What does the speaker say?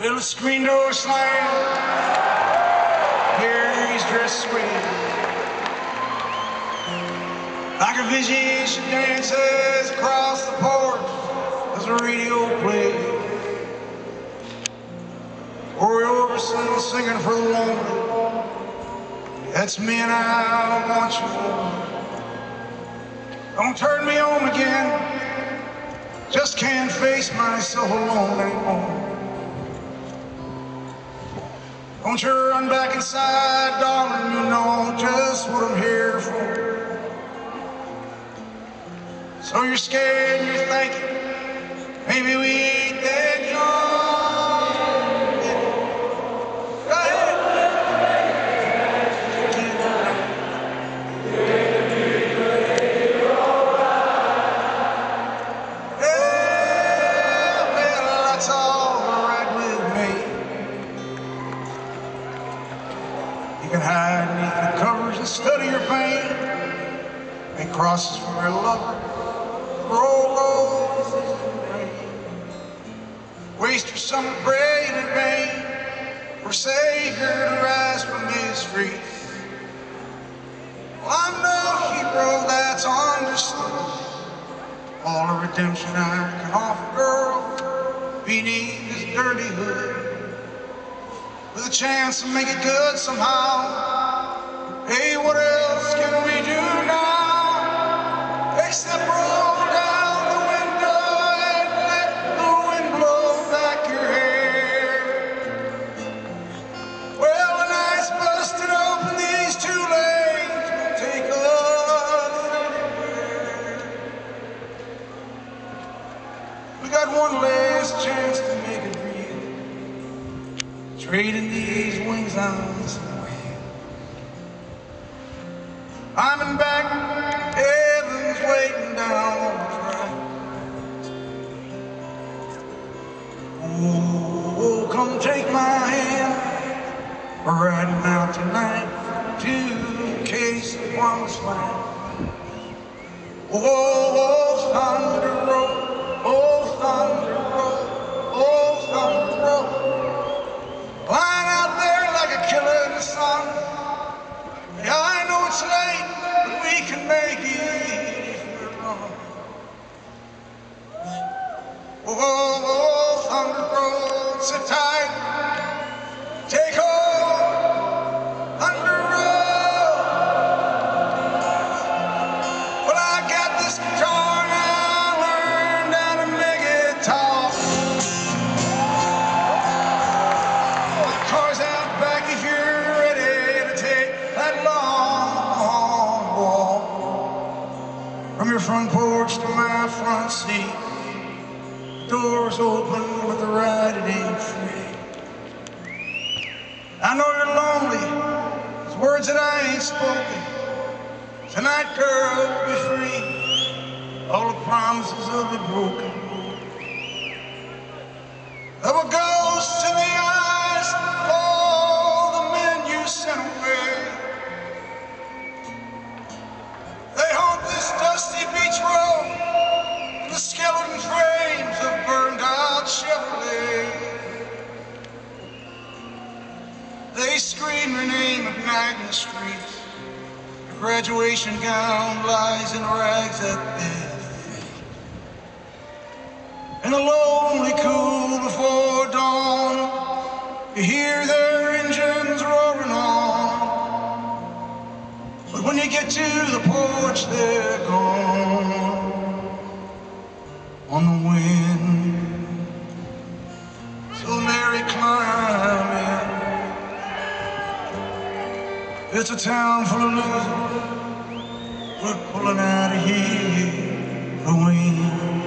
Little screen door slam. Here he's dressed swing. Like a vision, she dances across the porch as the radio plays. Roy Orbison singing for the lonely. That's me and I don't want you for. Don't turn me on again. Just can't face myself alone anymore. Don't you run back inside, darling, you know just what I'm here for. So you're scared you're thinking, maybe we study your pain. Make crosses for your lover. Roll roses in rain. Waste your summer praying in vain for Savior to rise from streets. Well, I'm no hero that's understood. All the redemption I can offer, girl, beneath this dirty hood. With a chance to make it good somehow. Hey, what else can we do now? Except roll down the window and let the wind blow back your hair. Well, the night's busted open, these two lanes will take us anywhere. We got one last chance to make it real. Trading these wings on I'm in back, heaven's waiting down on the track. Oh, come take my hand. right now tonight to case of promised land. Oh, thunder Oh, take hold, I got this now, learned how to make it talk. The car's out back if you're ready to take that long walk. From your front porch words that I ain't spoken. Tonight, girl, be free. All the promises will be broken. Name at night in the graduation gown lies in rags at their feet. In the lonely cool before dawn, you hear their engines roaring on. But when you get to the porch, they're gone on the wind. It's a town full of losers. We're pulling out of here. Wind.